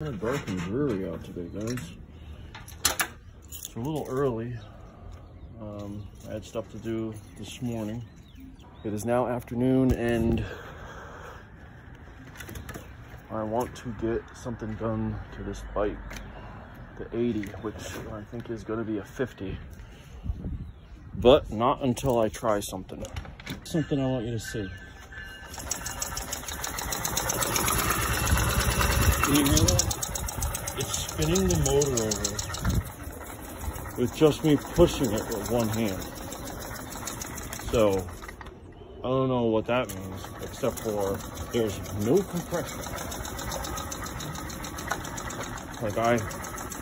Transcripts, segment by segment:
Kind of dark and dreary out today, guys. It's a little early. Um, I had stuff to do this morning. It is now afternoon and I want to get something done to this bike, the 80, which I think is going to be a 50. But not until I try something. Something I want you to see. Can you hear that? It's spinning the motor over with just me pushing it with one hand. So, I don't know what that means, except for there's no compression. Like I,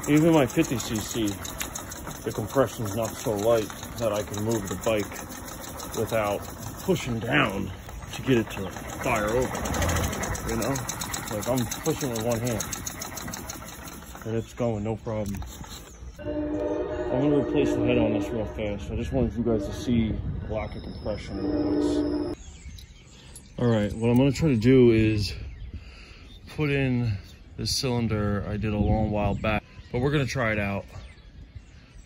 even my 50cc, the compression's not so light that I can move the bike without pushing down to get it to fire over, you know? Like I'm pushing with one hand and it's going no problem. I'm gonna replace the head on this real fast. I just wanted you guys to see lack of compression. All right, what I'm gonna try to do is put in this cylinder I did a long while back, but we're gonna try it out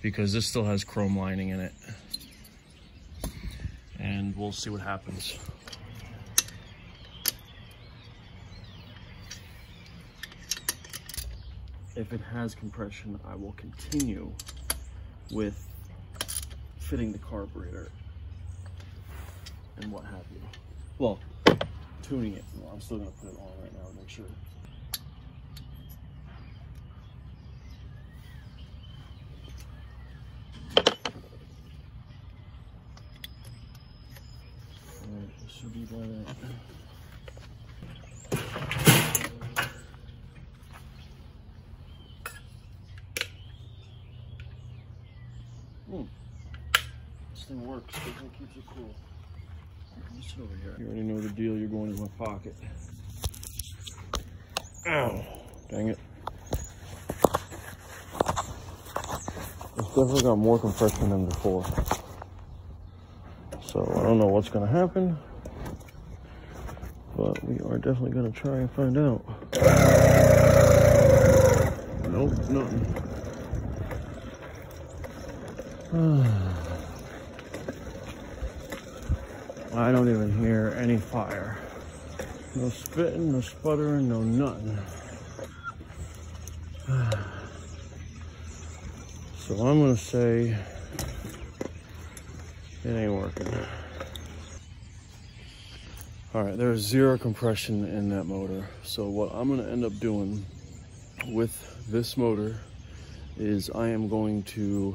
because this still has chrome lining in it. And we'll see what happens. If it has compression, I will continue with fitting the carburetor and what have you. Well, tuning it. Well, I'm still gonna put it on right now to make sure. Alright, this should be about it. Thing works. Thing keeps it cool. Over here. You already know the deal. You're going in my pocket. Ow. Dang it. It's definitely got more compression than before. So I don't know what's going to happen. But we are definitely going to try and find out. Nope, nothing. I don't even hear any fire. No spitting, no sputtering, no nothing. So I'm gonna say it ain't working. All right, there's zero compression in that motor. So what I'm gonna end up doing with this motor is I am going to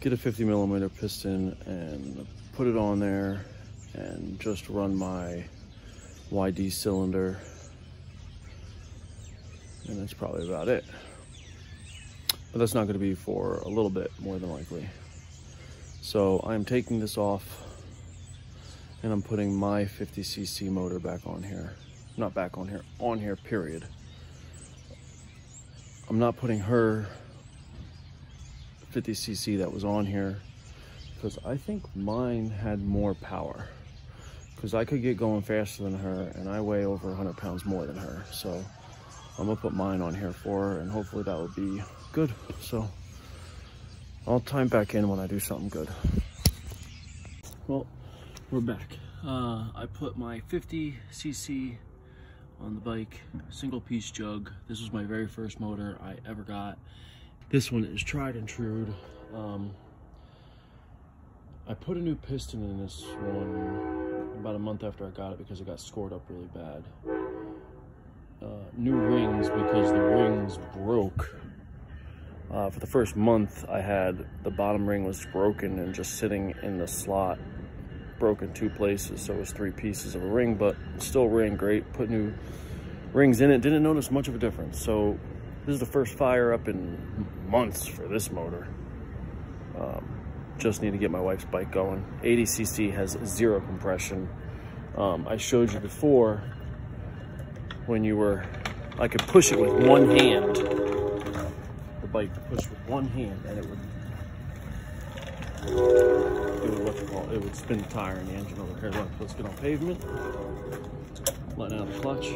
get a 50 millimeter piston and put it on there and just run my YD cylinder and that's probably about it. But that's not going to be for a little bit more than likely. So I'm taking this off and I'm putting my 50cc motor back on here. Not back on here on here period. I'm not putting her 50cc that was on here because I think mine had more power because I could get going faster than her and I weigh over 100 pounds more than her. So I'm gonna put mine on here for her and hopefully that will be good. So I'll time back in when I do something good. Well we're back. Uh, I put my 50cc on the bike single piece jug. This was my very first motor I ever got. This one is tried and true. Um, I put a new piston in this one about a month after I got it because it got scored up really bad. Uh, new rings because the rings broke. Uh, for the first month I had, the bottom ring was broken and just sitting in the slot, broken two places. So it was three pieces of a ring, but still ran great. Put new rings in it, didn't notice much of a difference. So this is the first fire up in months for this motor. Um, just need to get my wife's bike going. 80cc has zero compression. Um, I showed you before when you were, I could push it with one hand. The bike could push with one hand and it would do what you call it, it would spin the tire and the engine over here. Let's get on pavement. Letting out the clutch.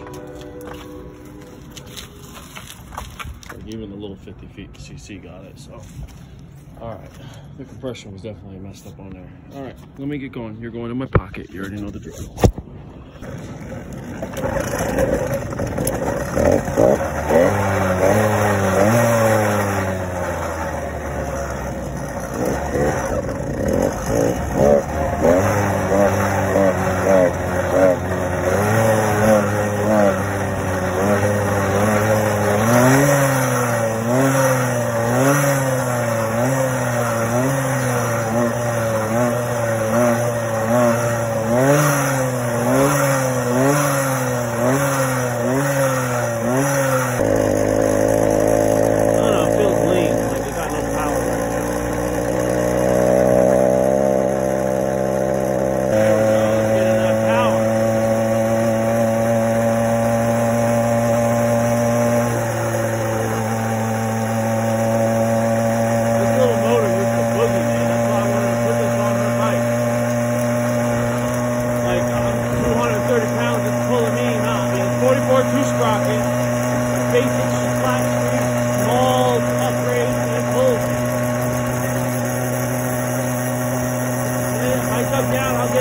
Even the little 50 feet CC got it. So, all right. The compression was definitely messed up on there. All right, let me get going. You're going in my pocket. You already know the drill.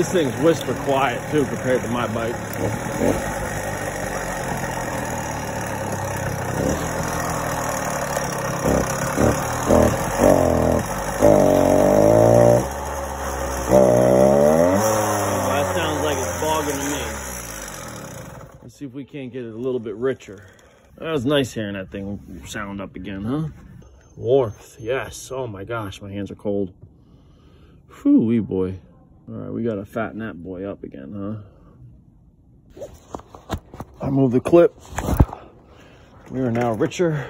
This thing's whisper quiet too compared to my bike. That sounds like it's bogging to me. Let's see if we can't get it a little bit richer. That was nice hearing that thing sound up again, huh? Warmth, yes. Oh my gosh, my hands are cold. Whew, wee boy. All right, we gotta fatten that boy up again, huh? I move the clip. We are now richer.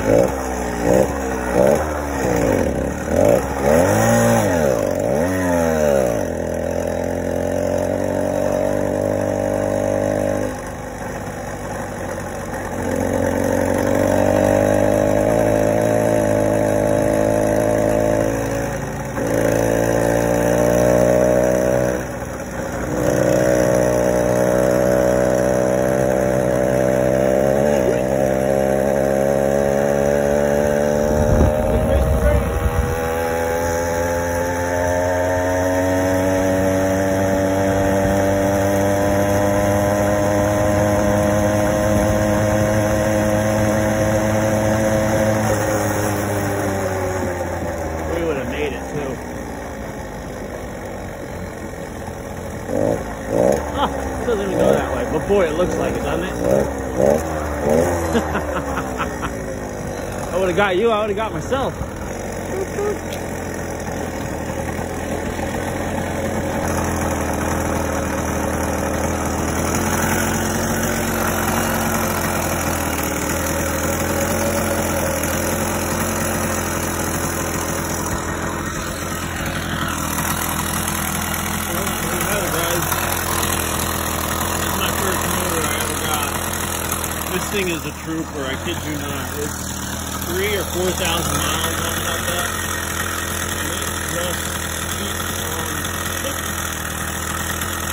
Yeah. Boy, it looks like it, doesn't it? I would have got you, I would have got myself. Thing is a trooper, I kid you not. It's three or four thousand miles, something like that. And it just keeps on clicking.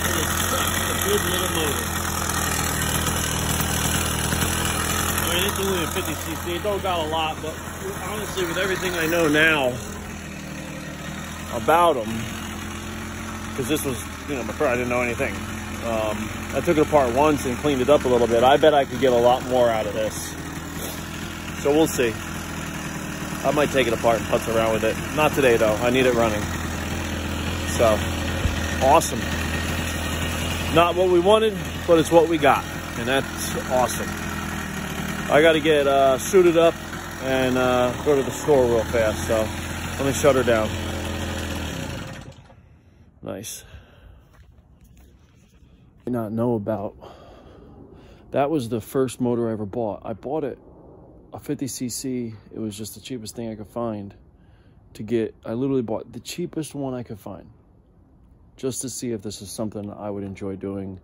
It is such a good little motor. I mean, it's only a 50cc. It don't got a lot, but honestly, with everything I know now about them, because this was, you know, before I didn't know anything. Um, I took it apart once and cleaned it up a little bit. I bet I could get a lot more out of this. So we'll see. I might take it apart and putz around with it. Not today though. I need it running. So awesome. Not what we wanted, but it's what we got. And that's awesome. I got to get uh, suited up and uh, go to the store real fast. So let me shut her down. Nice not know about. That was the first motor I ever bought. I bought it, a 50cc. It was just the cheapest thing I could find to get. I literally bought the cheapest one I could find just to see if this is something I would enjoy doing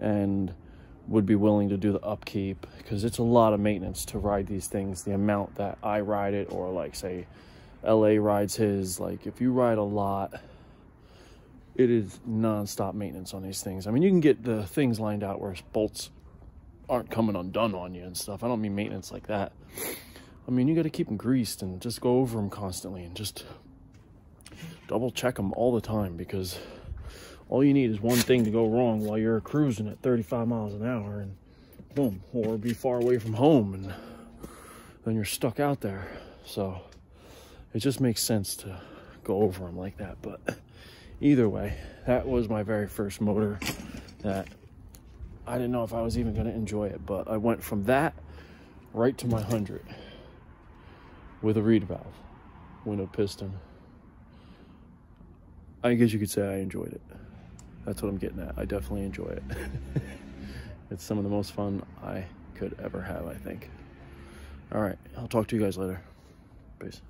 and would be willing to do the upkeep because it's a lot of maintenance to ride these things. The amount that I ride it or like say LA rides his, like if you ride a lot, it is non-stop maintenance on these things. I mean, you can get the things lined out where bolts aren't coming undone on you and stuff. I don't mean maintenance like that. I mean, you got to keep them greased and just go over them constantly and just double check them all the time because all you need is one thing to go wrong while you're cruising at 35 miles an hour and boom, or be far away from home and then you're stuck out there. So it just makes sense to go over them like that. But either way, that was my very first motor that I didn't know if I was even going to enjoy it, but I went from that right to my 100 with a reed valve, window piston. I guess you could say I enjoyed it. That's what I'm getting at. I definitely enjoy it. it's some of the most fun I could ever have, I think. All right, I'll talk to you guys later. Peace.